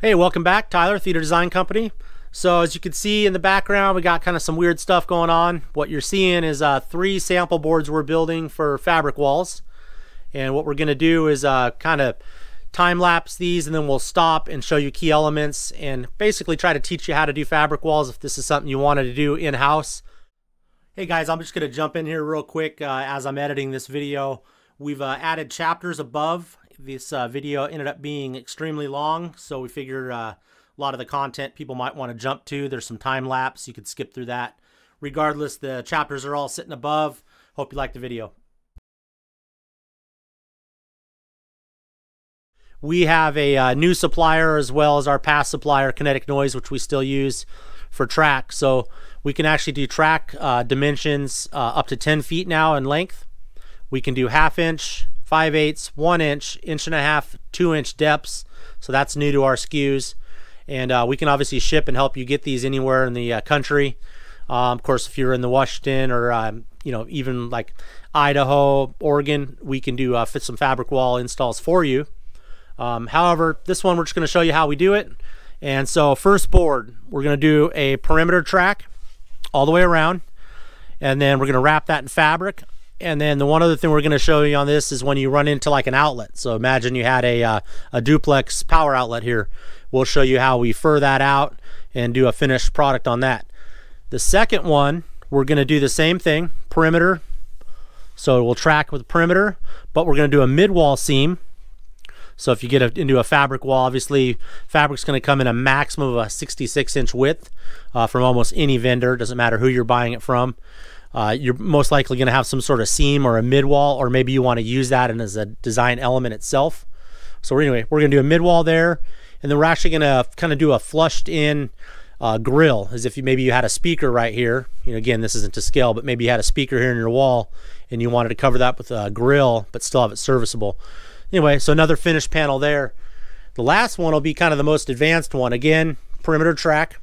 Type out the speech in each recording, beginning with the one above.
Hey, welcome back, Tyler, Theater Design Company. So as you can see in the background, we got kind of some weird stuff going on. What you're seeing is uh, three sample boards we're building for fabric walls. And what we're gonna do is uh, kind of time lapse these and then we'll stop and show you key elements and basically try to teach you how to do fabric walls if this is something you wanted to do in-house. Hey guys, I'm just gonna jump in here real quick uh, as I'm editing this video. We've uh, added chapters above this uh, video ended up being extremely long, so we figured uh, a lot of the content people might want to jump to. There's some time lapse. You could skip through that. Regardless, the chapters are all sitting above. Hope you like the video. We have a uh, new supplier as well as our past supplier, Kinetic Noise, which we still use for track. So we can actually do track uh, dimensions uh, up to 10 feet now in length. We can do half inch, 5 eighths, 1 inch, inch and a half, 2 inch depths. So that's new to our SKUs. And uh, we can obviously ship and help you get these anywhere in the uh, country. Um, of course, if you're in the Washington or um, you know even like Idaho, Oregon, we can do uh, fit some fabric wall installs for you. Um, however, this one we're just going to show you how we do it. And so first board, we're going to do a perimeter track all the way around. And then we're going to wrap that in fabric. And then the one other thing we're going to show you on this is when you run into like an outlet. So imagine you had a, uh, a duplex power outlet here. We'll show you how we fur that out and do a finished product on that. The second one, we're going to do the same thing, perimeter. So we'll track with perimeter, but we're going to do a mid-wall seam. So if you get a, into a fabric wall, obviously fabric's going to come in a maximum of a 66 inch width uh, from almost any vendor. Doesn't matter who you're buying it from uh, you're most likely going to have some sort of seam or a mid wall, or maybe you want to use that as a design element itself. So anyway, we're going to do a mid wall there, and then we're actually going to kind of do a flushed in uh, grill, as if you maybe you had a speaker right here. You know, again, this isn't to scale, but maybe you had a speaker here in your wall, and you wanted to cover that with a grill, but still have it serviceable. Anyway, so another finished panel there. The last one will be kind of the most advanced one. Again, perimeter track.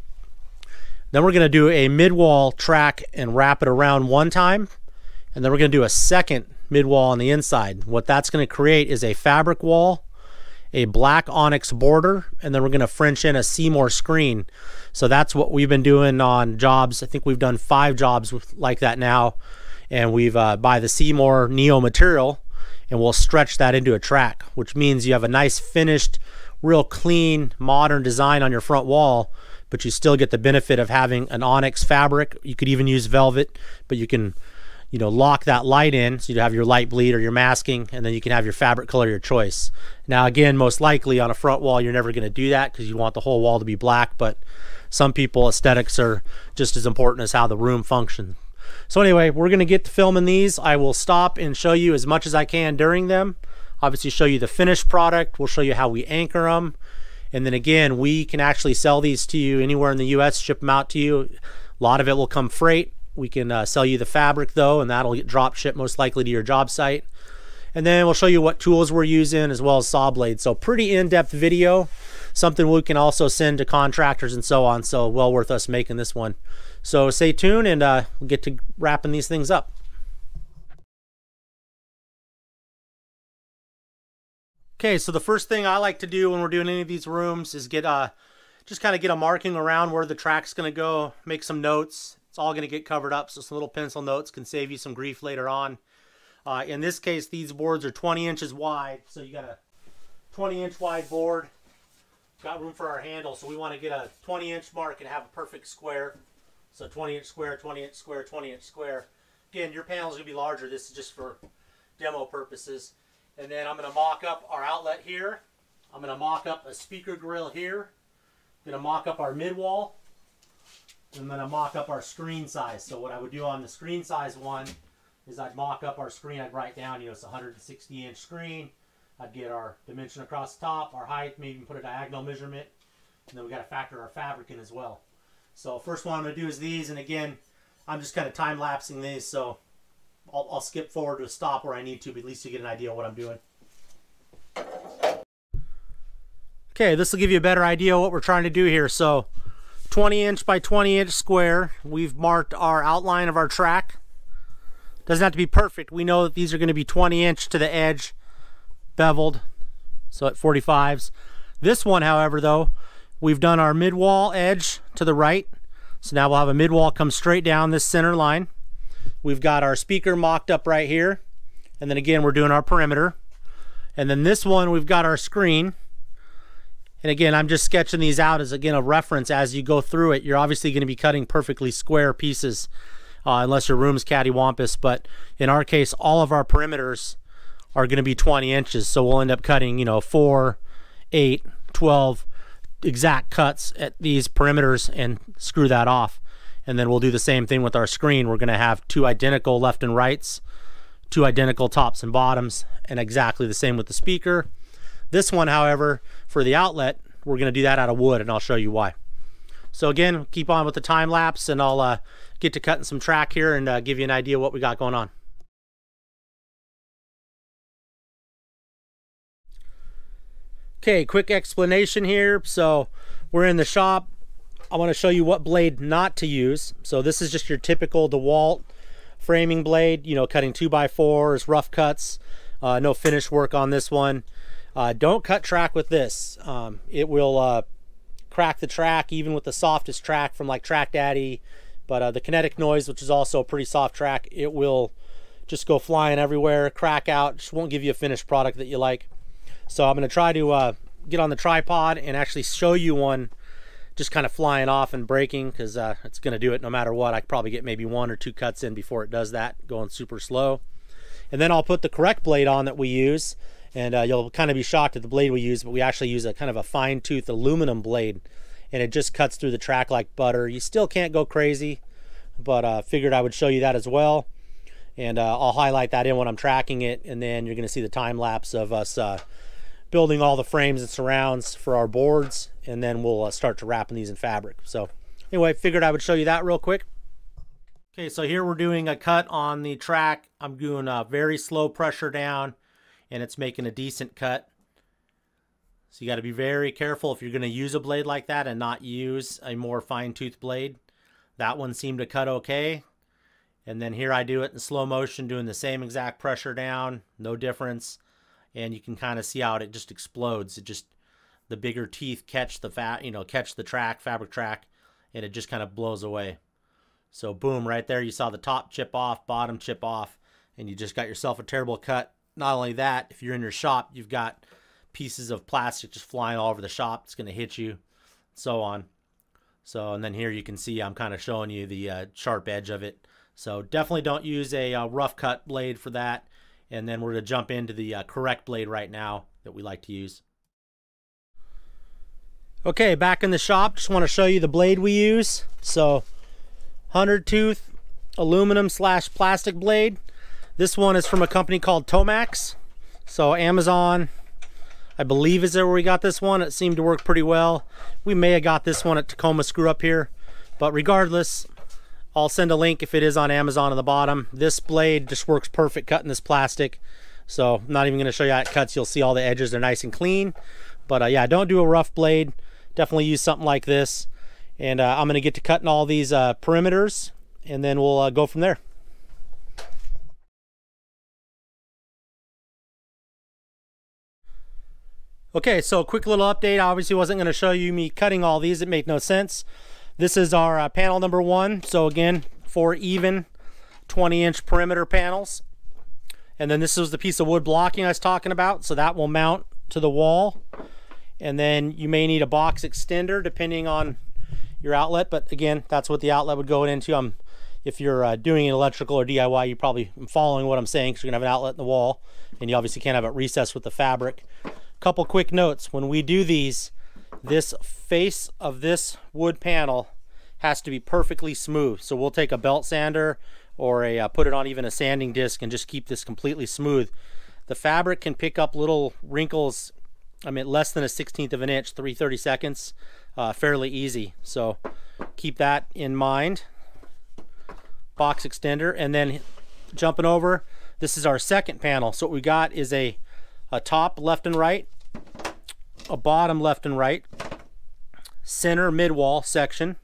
Then we're going to do a mid-wall track and wrap it around one time. And then we're going to do a second mid-wall on the inside. What that's going to create is a fabric wall, a black onyx border, and then we're going to French in a Seymour screen. So that's what we've been doing on jobs. I think we've done five jobs with, like that now. And we've uh, buy the Seymour Neo material and we'll stretch that into a track, which means you have a nice finished, real clean, modern design on your front wall but you still get the benefit of having an onyx fabric. You could even use velvet, but you can, you know, lock that light in so you have your light bleed or your masking, and then you can have your fabric color your choice. Now, again, most likely on a front wall, you're never going to do that because you want the whole wall to be black, but some people aesthetics are just as important as how the room functions. So anyway, we're going to get to filming these. I will stop and show you as much as I can during them. Obviously show you the finished product. We'll show you how we anchor them. And then again, we can actually sell these to you anywhere in the U.S., ship them out to you. A lot of it will come freight. We can uh, sell you the fabric though, and that'll get drop shipped most likely to your job site. And then we'll show you what tools we're using as well as saw blades. So pretty in-depth video, something we can also send to contractors and so on. So well worth us making this one. So stay tuned and uh, we'll get to wrapping these things up. Okay, so the first thing I like to do when we're doing any of these rooms is get uh, just kind of get a marking around where the track's going to go, make some notes. It's all going to get covered up, so some little pencil notes can save you some grief later on. Uh, in this case, these boards are 20 inches wide, so you got a 20 inch wide board. Got room for our handle, so we want to get a 20 inch mark and have a perfect square. So 20 inch square, 20 inch square, 20 inch square. Again, your panel's going to be larger. This is just for demo purposes. And then I'm going to mock up our outlet here. I'm going to mock up a speaker grill here. I'm going to mock up our mid wall. I'm going to mock up our screen size. So what I would do on the screen size one is I'd mock up our screen. I'd write down, you know, it's a 160 inch screen. I'd get our dimension across the top, our height, maybe even put a diagonal measurement. And then we got to factor our fabric in as well. So first one I'm going to do is these. And again, I'm just kind of time lapsing these. So I'll, I'll skip forward to a stop where I need to, but at least you get an idea of what I'm doing. Okay, this will give you a better idea of what we're trying to do here. So 20 inch by 20 inch square, we've marked our outline of our track. Doesn't have to be perfect. We know that these are going to be 20 inch to the edge, beveled, so at 45s. This one, however, though, we've done our mid-wall edge to the right. So now we'll have a mid-wall come straight down this center line. We've got our speaker mocked up right here. And then again, we're doing our perimeter. And then this one, we've got our screen. And again, I'm just sketching these out as, again, a reference as you go through it. You're obviously going to be cutting perfectly square pieces uh, unless your room's cattywampus. But in our case, all of our perimeters are going to be 20 inches. So we'll end up cutting, you know, 4, 8, 12 exact cuts at these perimeters and screw that off. And then we'll do the same thing with our screen. We're going to have two identical left and rights two identical tops and bottoms and exactly the same with the speaker. This one, however, for the outlet, we're going to do that out of wood and I'll show you why. So again, keep on with the time lapse and I'll uh, get to cutting some track here and uh, give you an idea what we got going on. Okay, quick explanation here. So we're in the shop. I want to show you what blade not to use. So this is just your typical DeWalt framing blade, you know, cutting 2 by 4s rough cuts. Uh, no finish work on this one. Uh, don't cut track with this. Um, it will uh, crack the track even with the softest track from like Track Daddy. But uh, the kinetic noise, which is also a pretty soft track, it will just go flying everywhere, crack out, just won't give you a finished product that you like. So I'm going to try to uh, get on the tripod and actually show you one just kind of flying off and breaking because uh, it's going to do it no matter what. I probably get maybe one or two cuts in before it does that, going super slow. And then I'll put the correct blade on that we use, and uh, you'll kind of be shocked at the blade we use, but we actually use a kind of a fine tooth aluminum blade, and it just cuts through the track like butter. You still can't go crazy, but uh, figured I would show you that as well. And uh, I'll highlight that in when I'm tracking it, and then you're going to see the time lapse of us uh, building all the frames and surrounds for our boards and then we'll uh, start to wrapping these in fabric. So anyway, figured I would show you that real quick. Okay, so here we're doing a cut on the track. I'm doing a very slow pressure down and it's making a decent cut. So you got to be very careful if you're going to use a blade like that and not use a more fine tooth blade. That one seemed to cut okay. And then here I do it in slow motion, doing the same exact pressure down, no difference and you can kind of see how it just explodes. It just the bigger teeth catch the fat, you know, catch the track, fabric track, and it just kind of blows away. So boom, right there, you saw the top chip off, bottom chip off, and you just got yourself a terrible cut. Not only that, if you're in your shop, you've got pieces of plastic just flying all over the shop. It's going to hit you, so on. So, and then here you can see I'm kind of showing you the uh, sharp edge of it. So definitely don't use a uh, rough cut blade for that and then we're going to jump into the uh, correct blade right now that we like to use. Okay, back in the shop, just want to show you the blade we use. So, 100 tooth aluminum slash plastic blade. This one is from a company called Tomax. So Amazon, I believe is where we got this one. It seemed to work pretty well. We may have got this one at Tacoma Screw Up here. But regardless, I'll send a link if it is on Amazon on the bottom. This blade just works perfect cutting this plastic. So I'm not even going to show you how it cuts. You'll see all the edges are nice and clean. But uh, yeah, don't do a rough blade. Definitely use something like this. And uh, I'm going to get to cutting all these uh, perimeters and then we'll uh, go from there. Okay, so quick little update. I obviously wasn't going to show you me cutting all these. It made no sense. This is our uh, panel number one. So again, four even 20 inch perimeter panels. And then this is the piece of wood blocking I was talking about. So that will mount to the wall. And then you may need a box extender depending on your outlet. But again, that's what the outlet would go into. I'm, if you're uh, doing an electrical or DIY, you probably following what I'm saying because you're gonna have an outlet in the wall and you obviously can't have it recessed with the fabric. A couple quick notes. When we do these, this face of this wood panel has to be perfectly smooth. So we'll take a belt sander or a uh, put it on even a sanding disc and just keep this completely smooth. The fabric can pick up little wrinkles, I mean less than a 16th of an inch, 330 seconds, uh, fairly easy. So keep that in mind. Box extender and then jumping over, this is our second panel. So what we got is a, a top left and right, a bottom left and right, center mid wall section,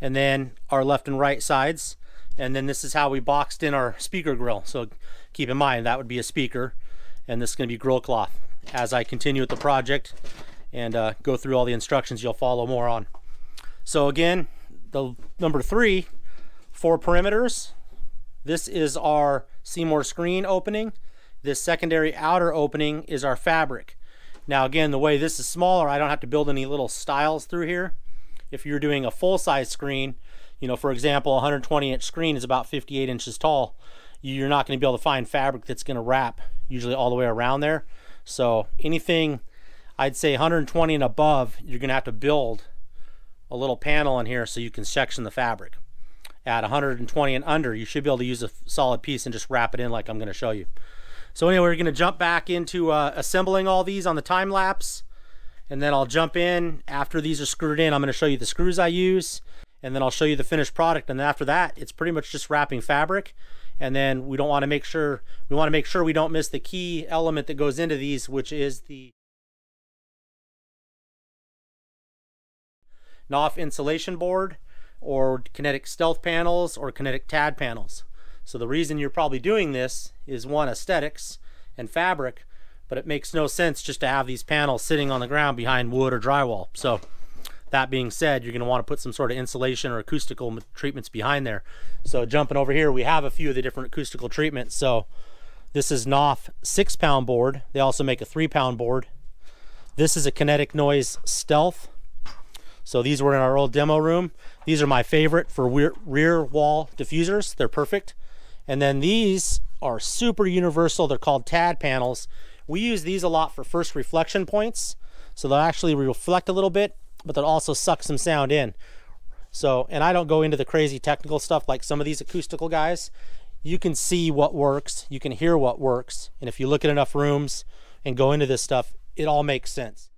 and then our left and right sides. And then this is how we boxed in our speaker grill. So keep in mind that would be a speaker and this is going to be grill cloth as I continue with the project and uh, go through all the instructions you'll follow more on. So again, the number three, four perimeters. This is our Seymour screen opening. This secondary outer opening is our fabric. Now again, the way this is smaller, I don't have to build any little styles through here. If you're doing a full-size screen, you know, for example, a 120 inch screen is about 58 inches tall. You're not going to be able to find fabric that's going to wrap usually all the way around there. So anything, I'd say 120 and above, you're going to have to build a little panel in here so you can section the fabric. At 120 and under, you should be able to use a solid piece and just wrap it in like I'm going to show you. So anyway, we're going to jump back into uh, assembling all these on the time lapse. And then I'll jump in after these are screwed in. I'm going to show you the screws I use. And then I'll show you the finished product. And then after that, it's pretty much just wrapping fabric. And then we don't want to make sure, we want to make sure we don't miss the key element that goes into these, which is the Knauf insulation board or kinetic stealth panels or kinetic tad panels. So the reason you're probably doing this is one, aesthetics and fabric, but it makes no sense just to have these panels sitting on the ground behind wood or drywall. So that being said, you're going to want to put some sort of insulation or acoustical treatments behind there. So jumping over here, we have a few of the different acoustical treatments. So this is Knauf six pound board. They also make a three pound board. This is a kinetic noise stealth. So these were in our old demo room. These are my favorite for rear wall diffusers. They're perfect. And then these are super universal. They're called TAD panels. We use these a lot for first reflection points. So they'll actually reflect a little bit, but they'll also suck some sound in. So, and I don't go into the crazy technical stuff like some of these acoustical guys. You can see what works, you can hear what works. And if you look at enough rooms and go into this stuff, it all makes sense.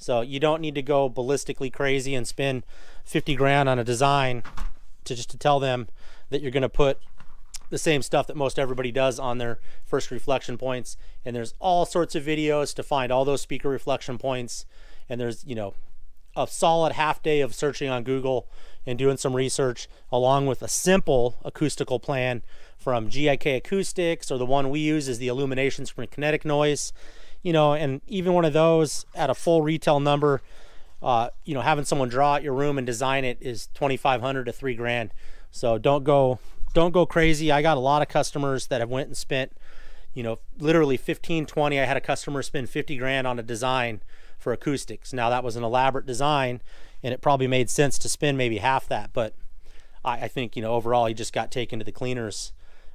So you don't need to go ballistically crazy and spend 50 grand on a design to just to tell them that you're going to put the same stuff that most everybody does on their first reflection points. And there's all sorts of videos to find all those speaker reflection points. And there's, you know, a solid half day of searching on Google and doing some research along with a simple acoustical plan from GIK Acoustics or the one we use is the Illuminations from Kinetic Noise you know, and even one of those at a full retail number, uh, you know, having someone draw out your room and design it is 2,500 to three grand. So don't go, don't go crazy. I got a lot of customers that have went and spent, you know, literally 15, 20. I had a customer spend 50 grand on a design for acoustics. Now that was an elaborate design and it probably made sense to spend maybe half that, but I, I think, you know, overall he just got taken to the cleaners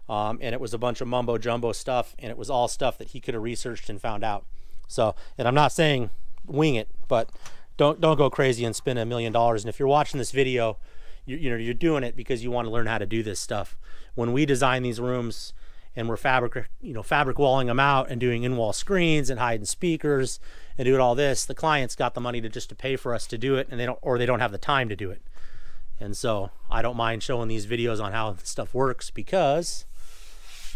um, and it was a bunch of mumbo jumbo stuff, and it was all stuff that he could have researched and found out. So, and I'm not saying wing it, but don't don't go crazy and spend a million dollars. And if you're watching this video, you, you know you're doing it because you want to learn how to do this stuff. When we design these rooms and we're fabric you know fabric walling them out and doing in-wall screens and hiding speakers and doing all this, the client's got the money to just to pay for us to do it, and they don't or they don't have the time to do it. And so I don't mind showing these videos on how stuff works because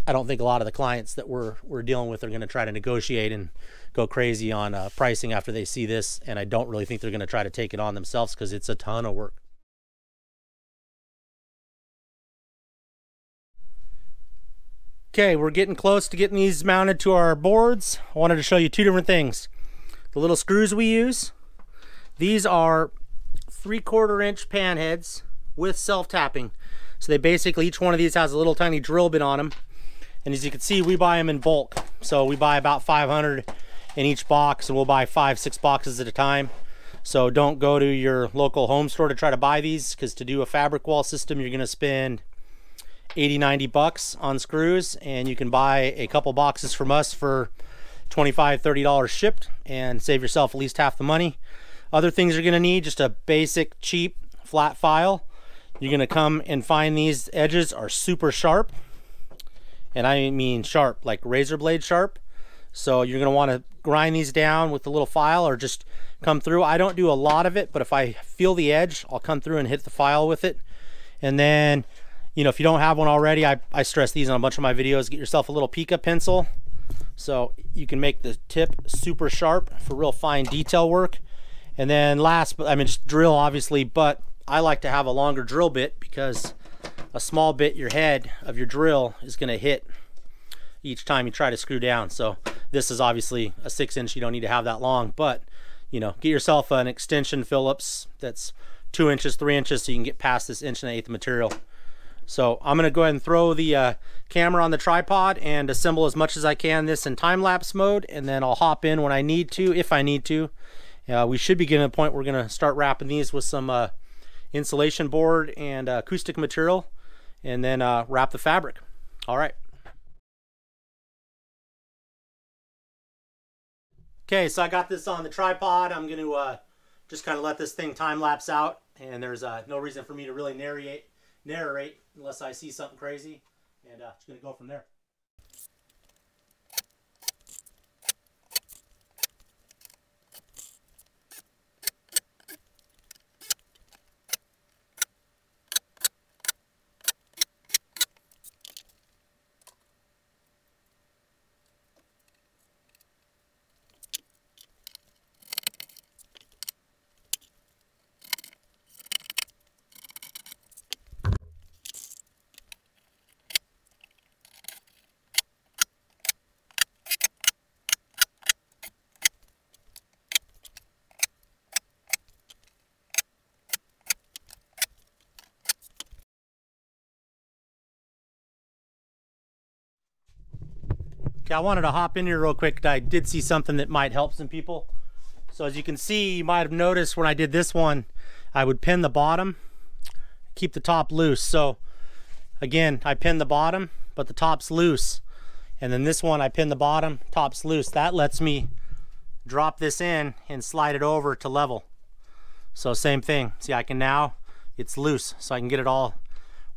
I don't think a lot of the clients that we're we're dealing with are going to try to negotiate and go crazy on uh, pricing after they see this, and I don't really think they're going to try to take it on themselves because it's a ton of work. Okay, we're getting close to getting these mounted to our boards. I wanted to show you two different things. The little screws we use. These are three quarter inch pan heads with self-tapping. So they basically, each one of these has a little tiny drill bit on them and as you can see, we buy them in bulk. So we buy about 500 in each box and we'll buy five, six boxes at a time. So don't go to your local home store to try to buy these because to do a fabric wall system, you're gonna spend 80, 90 bucks on screws and you can buy a couple boxes from us for 25, 30 dollars shipped and save yourself at least half the money. Other things you're gonna need, just a basic, cheap, flat file. You're gonna come and find these edges are super sharp and I mean sharp, like razor blade sharp. So you're gonna wanna grind these down with a little file or just come through. I don't do a lot of it, but if I feel the edge, I'll come through and hit the file with it. And then, you know, if you don't have one already, I, I stress these on a bunch of my videos, get yourself a little Pica pencil. So you can make the tip super sharp for real fine detail work. And then last, but I mean, just drill obviously, but I like to have a longer drill bit because a small bit your head of your drill is going to hit each time you try to screw down. So This is obviously a six inch. You don't need to have that long, but you know, get yourself an extension Phillips that's two inches, three inches, so you can get past this inch and an eighth material. So I'm gonna go ahead and throw the uh, camera on the tripod and assemble as much as I can this in time-lapse mode, and then I'll hop in when I need to, if I need to. Uh, we should be getting to the point we're gonna start wrapping these with some uh, insulation board and uh, acoustic material, and then uh, wrap the fabric. All right. Okay, so I got this on the tripod. I'm gonna uh, just kind of let this thing time lapse out, and there's no reason for me to really narrate narrate unless I see something crazy. And uh, just going to go from there. Okay, I wanted to hop in here real quick. I did see something that might help some people. So as you can see, you might have noticed when I did this one, I would pin the bottom, keep the top loose. So again, I pin the bottom, but the top's loose. And then this one, I pin the bottom, top's loose. That lets me drop this in and slide it over to level. So same thing. See, I can now, it's loose, so I can get it all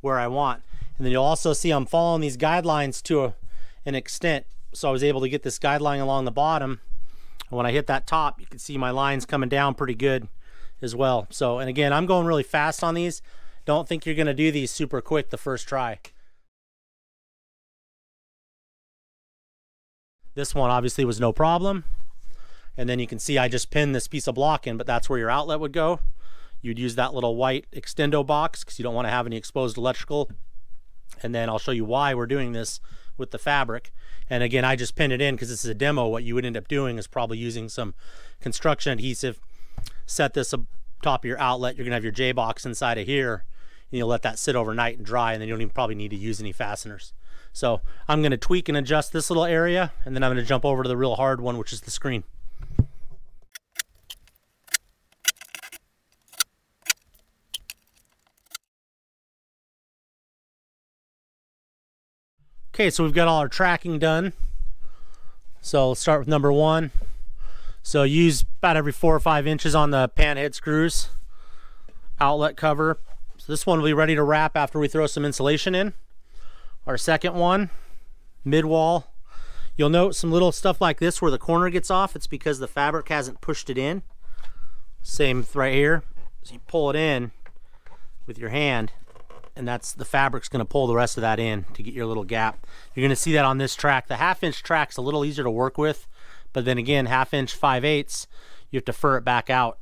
where I want. And then you'll also see I'm following these guidelines to a, an extent so I was able to get this guideline along the bottom. And when I hit that top, you can see my lines coming down pretty good as well. So, and again, I'm going really fast on these. Don't think you're gonna do these super quick the first try. This one obviously was no problem. And then you can see I just pinned this piece of block in, but that's where your outlet would go. You'd use that little white extendo box because you don't want to have any exposed electrical. And then I'll show you why we're doing this with the fabric. And again, I just pinned it in because this is a demo. What you would end up doing is probably using some construction adhesive, set this up top of your outlet. You're gonna have your J-box inside of here and you'll let that sit overnight and dry and then you don't even probably need to use any fasteners. So I'm gonna tweak and adjust this little area and then I'm gonna jump over to the real hard one, which is the screen. Okay, so we've got all our tracking done. So let's start with number one. So use about every four or five inches on the pan head screws. Outlet cover. So this one will be ready to wrap after we throw some insulation in. Our second one, mid wall. You'll note some little stuff like this where the corner gets off. It's because the fabric hasn't pushed it in. Same right here. So you pull it in with your hand and that's the fabric's going to pull the rest of that in to get your little gap. You're going to see that on this track. The half inch track's a little easier to work with, but then again, half inch 5 eighths, you have to fur it back out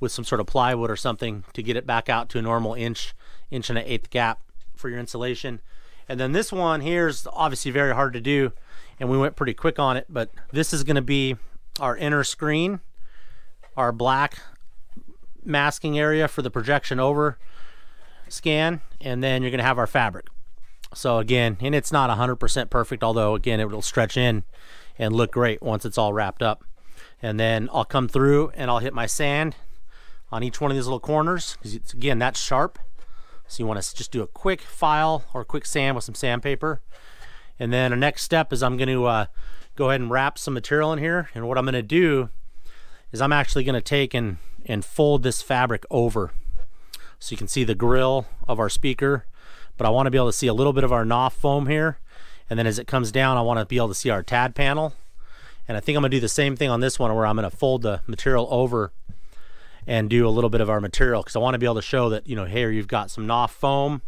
with some sort of plywood or something to get it back out to a normal inch, inch and an eighth gap for your insulation. And then this one here is obviously very hard to do, and we went pretty quick on it, but this is going to be our inner screen, our black masking area for the projection over scan, and then you're going to have our fabric. So again, and it's not 100% perfect, although again, it will stretch in and look great once it's all wrapped up. And then I'll come through and I'll hit my sand on each one of these little corners because again, that's sharp. So you want to just do a quick file or quick sand with some sandpaper. And then the next step is I'm going to uh, go ahead and wrap some material in here. And what I'm going to do is I'm actually going to take and, and fold this fabric over so you can see the grill of our speaker but I want to be able to see a little bit of our Knauf foam here. And then as it comes down I want to be able to see our TAD panel. And I think I'm gonna do the same thing on this one where I'm gonna fold the material over and do a little bit of our material because I want to be able to show that you know here you've got some Knauf foam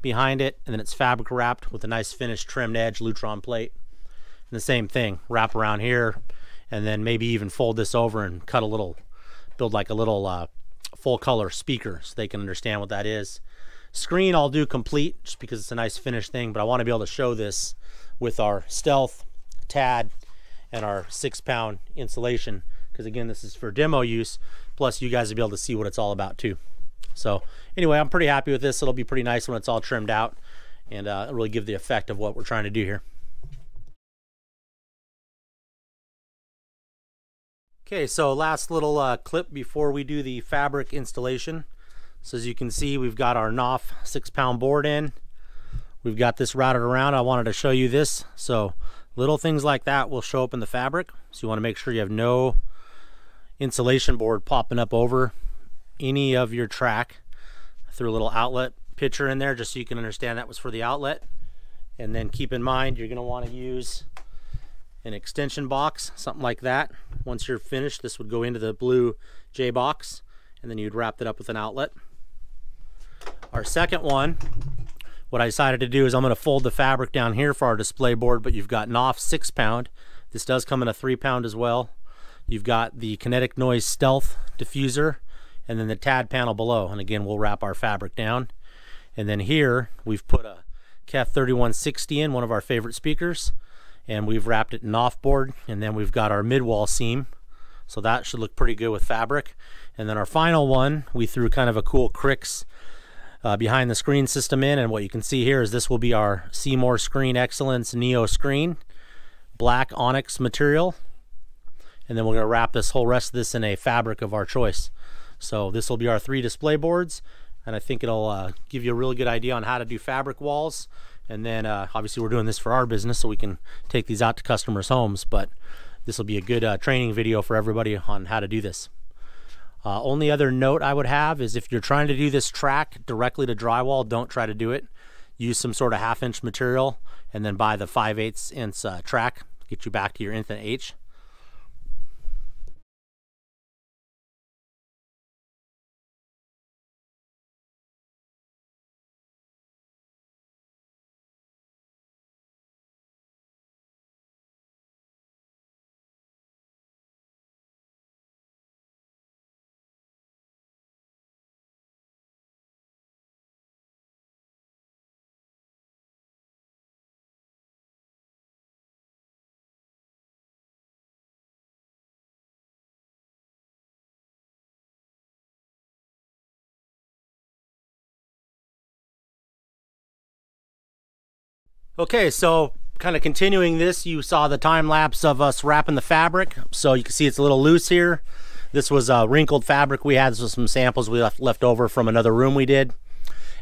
behind it and then it's fabric wrapped with a nice finished trimmed edge Lutron plate. And the same thing wrap around here and then maybe even fold this over and cut a little build like a little uh, full color speaker so they can understand what that is. Screen I'll do complete just because it's a nice finished thing, but I want to be able to show this with our Stealth, TAD, and our six pound insulation because again this is for demo use plus you guys will be able to see what it's all about too. So anyway i'm pretty happy with this. It'll be pretty nice when it's all trimmed out and uh, really give the effect of what we're trying to do here okay so last little uh, clip before we do the fabric installation so as you can see we've got our Knauf six pound board in we've got this routed around I wanted to show you this so Little things like that will show up in the fabric. So you want to make sure you have no insulation board popping up over any of your track. threw a little outlet picture in there just so you can understand that was for the outlet. And then keep in mind you're going to want to use an extension box, something like that. Once you're finished, this would go into the blue J box and then you'd wrap it up with an outlet. Our second one what I decided to do is I'm going to fold the fabric down here for our display board, but you've got Knauf 6 pound. This does come in a 3 pound as well. You've got the Kinetic Noise Stealth diffuser, and then the TAD panel below. And again, we'll wrap our fabric down. And then here, we've put a KEF 3160 in, one of our favorite speakers. And we've wrapped it in Knauf board. And then we've got our mid-wall seam. So that should look pretty good with fabric. And then our final one, we threw kind of a cool cricks uh, behind the screen system in and what you can see here is this will be our Seymour Screen Excellence Neo screen black onyx material and then we're going to wrap this whole rest of this in a fabric of our choice so this will be our three display boards and I think it'll uh, give you a really good idea on how to do fabric walls and then uh, obviously we're doing this for our business so we can take these out to customers homes but this will be a good uh, training video for everybody on how to do this uh, only other note I would have is if you're trying to do this track directly to drywall, don't try to do it. Use some sort of half inch material and then buy the 5 8 inch uh, track, get you back to your infinite H. Okay, so kind of continuing this, you saw the time lapse of us wrapping the fabric. So you can see it's a little loose here. This was a wrinkled fabric we had. This was some samples we left, left over from another room we did.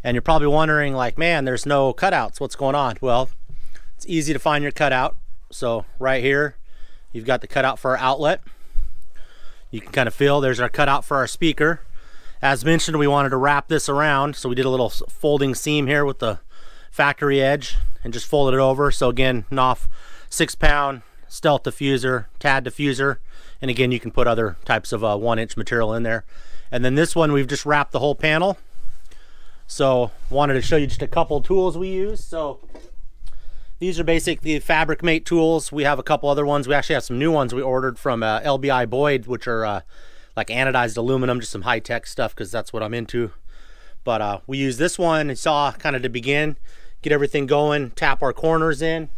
And you're probably wondering like, man, there's no cutouts. What's going on? Well, it's easy to find your cutout. So right here, you've got the cutout for our outlet. You can kind of feel there's our cutout for our speaker. As mentioned, we wanted to wrap this around. So we did a little folding seam here with the factory edge and just folded it over. So again, Knauf six pound stealth diffuser, TAD diffuser. And again, you can put other types of uh, one inch material in there. And then this one, we've just wrapped the whole panel. So wanted to show you just a couple tools we use. So these are basically fabric mate tools. We have a couple other ones. We actually have some new ones we ordered from uh, LBI Boyd, which are uh, like anodized aluminum, just some high tech stuff because that's what I'm into. But uh, we use this one, you saw kind of to begin get everything going, tap our corners in.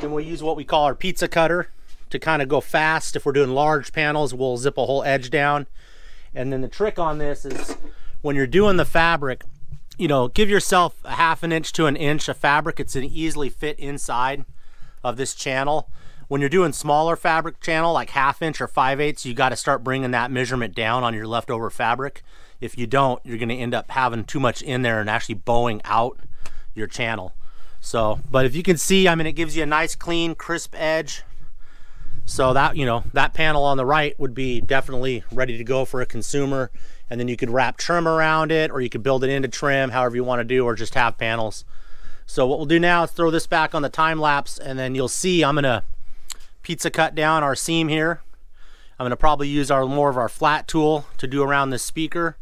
Then we'll use what we call our pizza cutter to kind of go fast. If we're doing large panels, we'll zip a whole edge down. And then the trick on this is when you're doing the fabric, you know, give yourself a half an inch to an inch of fabric. It's an easily fit inside of this channel. When you're doing smaller fabric channel, like half inch or five eighths, you got to start bringing that measurement down on your leftover fabric. If you don't, you're going to end up having too much in there and actually bowing out your channel. So, but if you can see, I mean, it gives you a nice, clean, crisp edge. So that, you know, that panel on the right would be definitely ready to go for a consumer. And then you could wrap trim around it, or you could build it into trim, however you want to do, or just have panels. So what we'll do now is throw this back on the time lapse, and then you'll see I'm gonna pizza cut down our seam here. I'm gonna probably use our more of our flat tool to do around this speaker.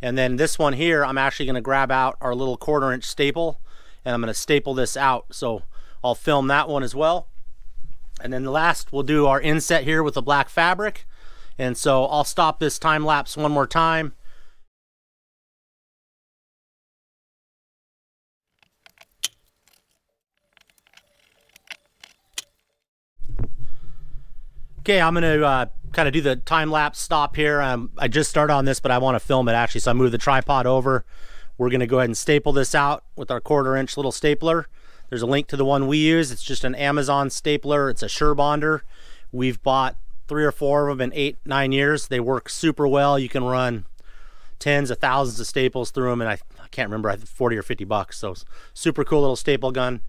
And then this one here, I'm actually gonna grab out our little quarter inch staple and I'm going to staple this out. So I'll film that one as well. And then the last, we'll do our inset here with the black fabric. And so I'll stop this time lapse one more time. Okay, I'm gonna uh, kind of do the time lapse stop here. Um, I just started on this, but I want to film it actually, so I move the tripod over. We're gonna go ahead and staple this out with our quarter inch little stapler. There's a link to the one we use. It's just an Amazon stapler. It's a SureBonder. We've bought three or four of them in eight, nine years. They work super well. You can run tens of thousands of staples through them, and I, I can't remember, I think 40 or 50 bucks. So super cool little staple gun.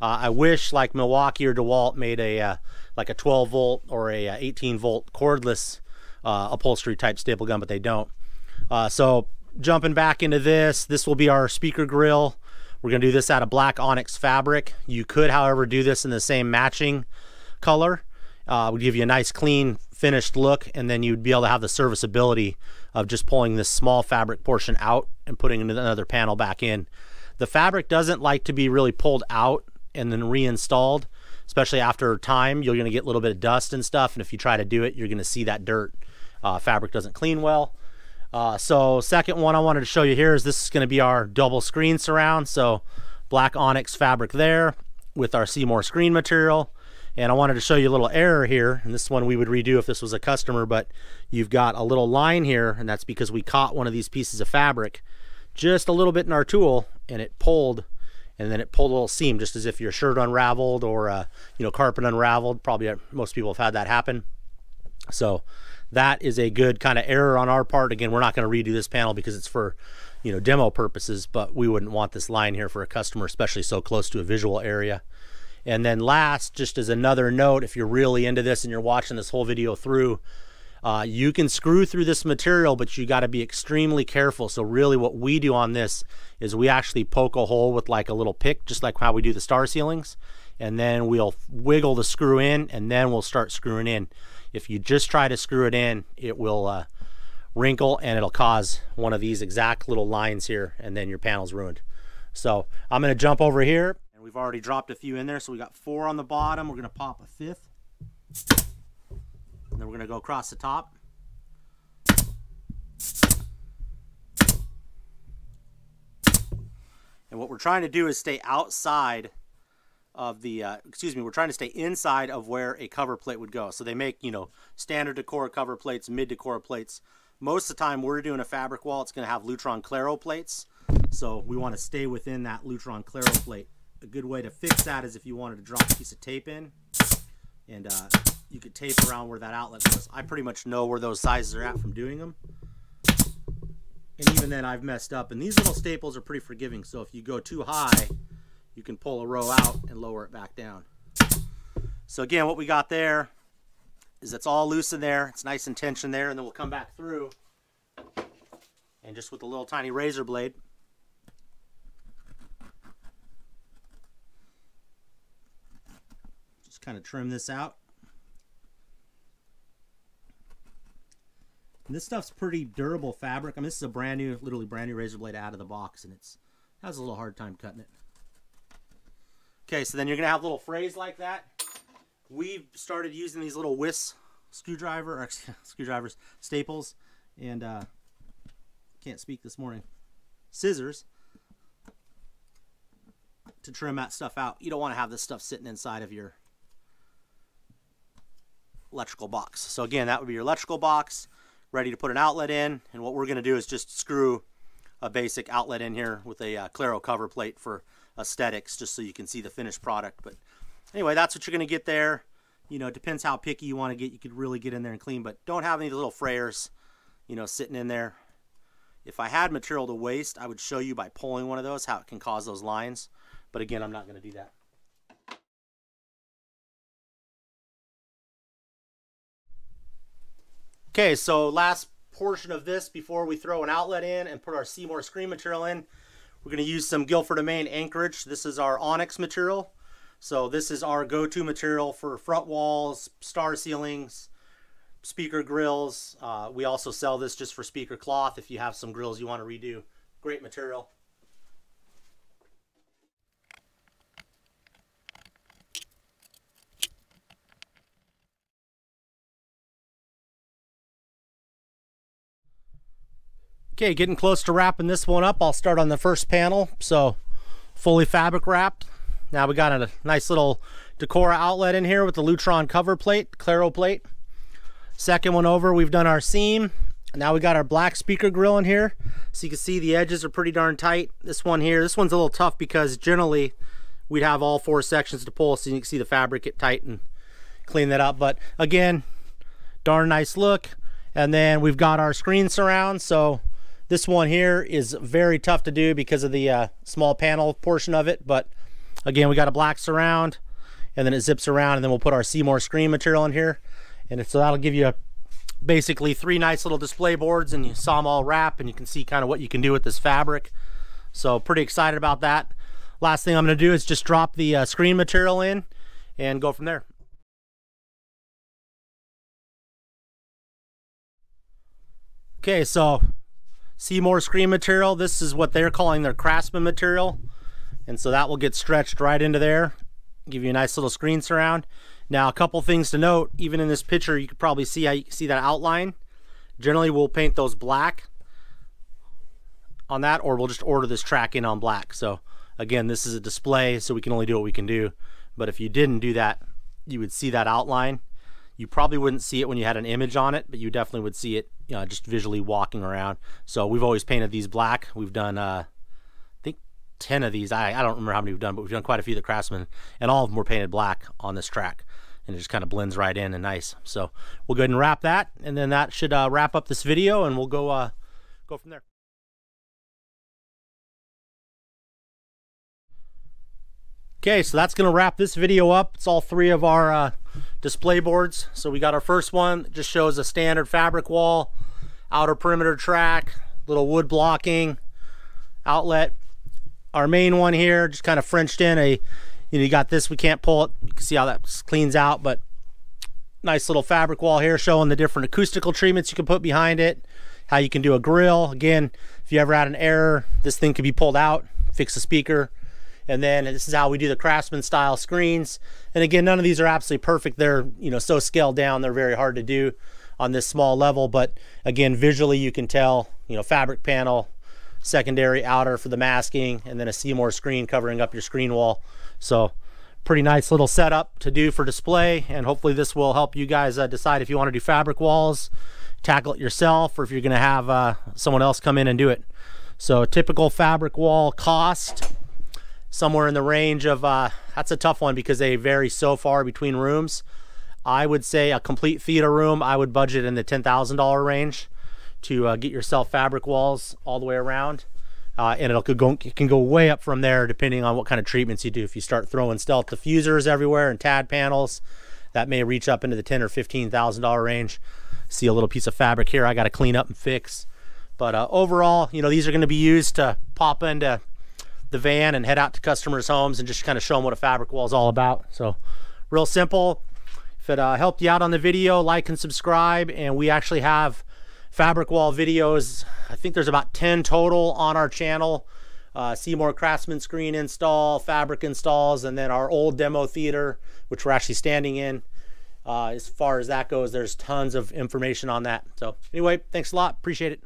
Uh, I wish like Milwaukee or DeWalt made a uh, like a 12 volt or a uh, 18 volt cordless uh, upholstery type staple gun, but they don't. Uh, so jumping back into this, this will be our speaker grill. We're gonna do this out of black onyx fabric. You could, however, do this in the same matching color. Uh, would give you a nice clean finished look and then you'd be able to have the serviceability of just pulling this small fabric portion out and putting another panel back in. The fabric doesn't like to be really pulled out and then reinstalled especially after time, you're going to get a little bit of dust and stuff. And if you try to do it, you're going to see that dirt. Uh, fabric doesn't clean well. Uh, so second one I wanted to show you here is this is going to be our double screen surround. So black onyx fabric there with our Seymour screen material. And I wanted to show you a little error here. And this one we would redo if this was a customer, but you've got a little line here. And that's because we caught one of these pieces of fabric just a little bit in our tool and it pulled and then it pulled a little seam just as if your shirt unraveled or uh, you know carpet unraveled probably uh, most people have had that happen so that is a good kind of error on our part again we're not going to redo this panel because it's for you know demo purposes but we wouldn't want this line here for a customer especially so close to a visual area and then last just as another note if you're really into this and you're watching this whole video through uh, you can screw through this material, but you got to be extremely careful. So really what we do on this is we actually poke a hole with like a little pick, just like how we do the star ceilings. And then we'll wiggle the screw in and then we'll start screwing in. If you just try to screw it in, it will uh, wrinkle and it'll cause one of these exact little lines here and then your panel's ruined. So I'm gonna jump over here and we've already dropped a few in there. So we got four on the bottom. We're gonna pop a fifth. And then we're going to go across the top. And what we're trying to do is stay outside of the, uh, excuse me, we're trying to stay inside of where a cover plate would go. So they make, you know, standard decor cover plates, mid decor plates. Most of the time we're doing a fabric wall, it's going to have Lutron Claro plates. So we want to stay within that Lutron Claro plate. A good way to fix that is if you wanted to drop a piece of tape in and uh, you could tape around where that outlet goes. I pretty much know where those sizes are at from doing them. And even then I've messed up. And these little staples are pretty forgiving. So if you go too high, you can pull a row out and lower it back down. So again, what we got there is it's all loose in there. It's nice and tension there. And then we'll come back through and just with a little tiny razor blade, just kind of trim this out. And this stuff's pretty durable fabric. I mean, this is a brand new, literally brand new razor blade out of the box, and it's has a little hard time cutting it. Okay, so then you're gonna have a little frays like that. We've started using these little Wiss screwdriver, or screwdrivers, staples, and uh, can't speak this morning, scissors to trim that stuff out. You don't want to have this stuff sitting inside of your electrical box. So again, that would be your electrical box ready to put an outlet in. And what we're going to do is just screw a basic outlet in here with a uh, Claro cover plate for aesthetics, just so you can see the finished product. But anyway, that's what you're going to get there. You know, it depends how picky you want to get. You could really get in there and clean, but don't have any little frayers, you know, sitting in there. If I had material to waste, I would show you by pulling one of those how it can cause those lines. But again, I'm not going to do that. Okay, so last portion of this before we throw an outlet in and put our Seymour screen material in, we're going to use some Guilford of Maine Anchorage. This is our onyx material. So this is our go-to material for front walls, star ceilings, speaker grills. Uh, we also sell this just for speaker cloth if you have some grills you want to redo. Great material. Okay, getting close to wrapping this one up. I'll start on the first panel. So fully fabric wrapped. Now we got a nice little Decora outlet in here with the Lutron cover plate, Claro plate. Second one over, we've done our seam. Now we got our black speaker grill in here. So you can see the edges are pretty darn tight. This one here, this one's a little tough because generally we'd have all four sections to pull so you can see the fabric get tight and clean that up. But again, darn nice look. And then we've got our screen surround. So this one here is very tough to do because of the uh, small panel portion of it. But again, we got a black surround and then it zips around and then we'll put our Seymour screen material in here. And so that'll give you a, basically three nice little display boards and you saw them all wrap and you can see kind of what you can do with this fabric. So pretty excited about that. Last thing I'm going to do is just drop the uh, screen material in and go from there. Okay, so Seymour screen material. This is what they're calling their Craftsman material. And so that will get stretched right into there. Give you a nice little screen surround. Now, a couple things to note, even in this picture, you can probably see you see that outline. Generally, we'll paint those black on that, or we'll just order this track in on black. So again, this is a display, so we can only do what we can do. But if you didn't do that, you would see that outline. You probably wouldn't see it when you had an image on it, but you definitely would see it you know, just visually walking around. So we've always painted these black. We've done, uh, I think, 10 of these. I, I don't remember how many we've done, but we've done quite a few of the Craftsman, and all of them were painted black on this track. And it just kind of blends right in and nice. So we'll go ahead and wrap that, and then that should uh, wrap up this video, and we'll go uh, go from there. Okay, so that's going to wrap this video up. It's all three of our uh, display boards. So we got our first one, just shows a standard fabric wall, outer perimeter track, little wood blocking, outlet. Our main one here, just kind of Frenched in a, you know, you got this, we can't pull it. You can see how that cleans out, but nice little fabric wall here showing the different acoustical treatments you can put behind it, how you can do a grill. Again, if you ever had an error, this thing could be pulled out, fix the speaker, and then this is how we do the craftsman style screens. And again, none of these are absolutely perfect. They're, you know, so scaled down, they're very hard to do on this small level. But again, visually you can tell, you know, fabric panel, secondary outer for the masking, and then a Seymour screen covering up your screen wall. So pretty nice little setup to do for display. And hopefully this will help you guys uh, decide if you want to do fabric walls, tackle it yourself, or if you're going to have uh, someone else come in and do it. So typical fabric wall cost somewhere in the range of, uh, that's a tough one because they vary so far between rooms. I would say a complete theater room, I would budget in the $10,000 range to uh, get yourself fabric walls all the way around. Uh, and it'll go, it can go way up from there depending on what kind of treatments you do. If you start throwing stealth diffusers everywhere and TAD panels, that may reach up into the ten or fifteen thousand dollar range. See a little piece of fabric here I got to clean up and fix. But uh, overall, you know, these are going to be used to pop into the van and head out to customers' homes and just kind of show them what a fabric wall is all about. So real simple. If it uh, helped you out on the video, like and subscribe. And we actually have fabric wall videos. I think there's about 10 total on our channel. Uh, Seymour Craftsman screen install, fabric installs, and then our old demo theater, which we're actually standing in. Uh, as far as that goes, there's tons of information on that. So anyway, thanks a lot. Appreciate it.